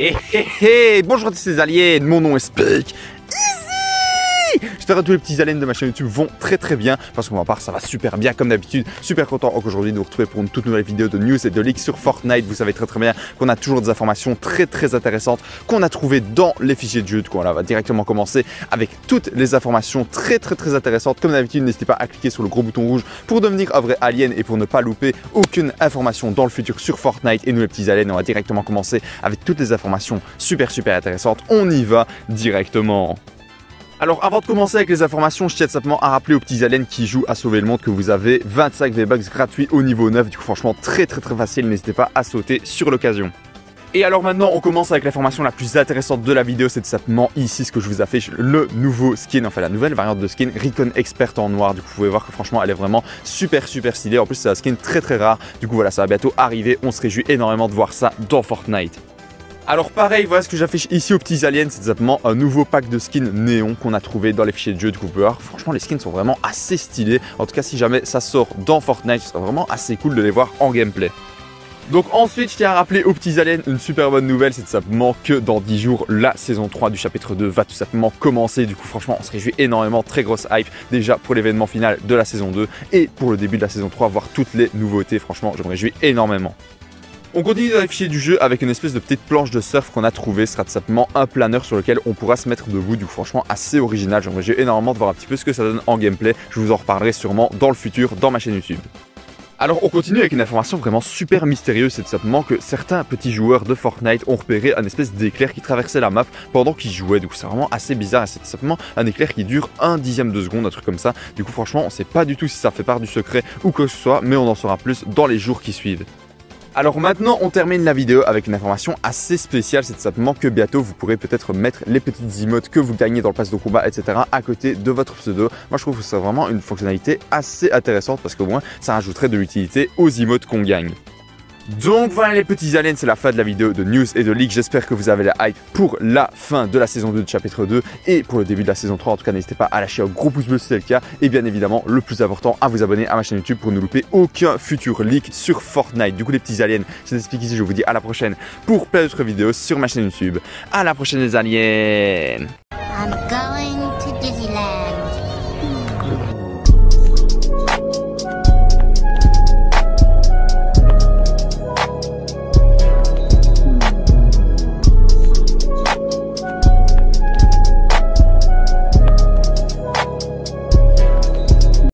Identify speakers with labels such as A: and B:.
A: Hé hé hé Bonjour à tous les aliens, mon nom est Speak J'espère tous les petits aliens de ma chaîne YouTube vont très très bien parce que pour ma part ça va super bien comme d'habitude. Super content aujourd'hui de vous retrouver pour une toute nouvelle vidéo de news et de leaks sur Fortnite. Vous savez très très bien qu'on a toujours des informations très très intéressantes qu'on a trouvées dans les fichiers de jeu. Du coup, on va directement commencer avec toutes les informations très très très intéressantes. Comme d'habitude, n'hésitez pas à cliquer sur le gros bouton rouge pour devenir un vrai alien et pour ne pas louper aucune information dans le futur sur Fortnite. Et nous les petits aliens, on va directement commencer avec toutes les informations super super intéressantes. On y va directement. Alors avant de commencer avec les informations, je tiens simplement à rappeler aux petits aliens qui jouent à sauver le monde que vous avez 25 V-Bucks gratuits au niveau 9. Du coup franchement très très très facile, n'hésitez pas à sauter sur l'occasion. Et alors maintenant, on commence avec l'information la plus intéressante de la vidéo, c'est simplement ici ce que je vous affiche, le nouveau skin, enfin la nouvelle variante de skin, Recon Expert en noir. Du coup, vous pouvez voir que franchement, elle est vraiment super super stylée. En plus, c'est un skin très très rare. Du coup, voilà, ça va bientôt arriver. On se réjouit énormément de voir ça dans Fortnite. Alors pareil, voilà ce que j'affiche ici aux petits aliens, c'est simplement un nouveau pack de skins néon qu'on a trouvé dans les fichiers de jeu de Cooper. Franchement, les skins sont vraiment assez stylés. En tout cas, si jamais ça sort dans Fortnite, ce sera vraiment assez cool de les voir en gameplay. Donc ensuite, je tiens à rappeler aux petits aliens une super bonne nouvelle, c'est tout simplement que dans 10 jours, la saison 3 du chapitre 2 va tout simplement commencer. Du coup, franchement, on se réjouit énormément, très grosse hype déjà pour l'événement final de la saison 2 et pour le début de la saison 3, voir toutes les nouveautés. Franchement, je me réjouis énormément. On continue dans les du jeu avec une espèce de petite planche de surf qu'on a trouvé. Ce sera tout simplement un planeur sur lequel on pourra se mettre debout. Du coup, franchement, assez original. J'aimerais énormément de voir un petit peu ce que ça donne en gameplay. Je vous en reparlerai sûrement dans le futur dans ma chaîne YouTube. Alors on continue avec une information vraiment super mystérieuse, c'est tout simplement que certains petits joueurs de Fortnite ont repéré un espèce d'éclair qui traversait la map pendant qu'ils jouaient, coup c'est vraiment assez bizarre c'est tout simplement un éclair qui dure un dixième de seconde, un truc comme ça. Du coup franchement on sait pas du tout si ça fait part du secret ou quoi que ce soit, mais on en saura plus dans les jours qui suivent. Alors maintenant, on termine la vidéo avec une information assez spéciale, c'est simplement que bientôt vous pourrez peut-être mettre les petites emotes que vous gagnez dans le pass de combat, etc. à côté de votre pseudo. Moi je trouve que c'est vraiment une fonctionnalité assez intéressante parce qu'au moins ça rajouterait de l'utilité aux emotes qu'on gagne. Donc voilà les petits aliens, c'est la fin de la vidéo de news et de leaks. J'espère que vous avez la hype pour la fin de la saison 2 de chapitre 2 et pour le début de la saison 3. En tout cas, n'hésitez pas à lâcher un gros pouce bleu si c'est le cas. Et bien évidemment, le plus important, à vous abonner à ma chaîne YouTube pour ne louper aucun futur leak sur Fortnite. Du coup, les petits aliens, je vous explique ici, je vous dis à la prochaine pour plein d'autres vidéos sur ma chaîne YouTube. À la prochaine les aliens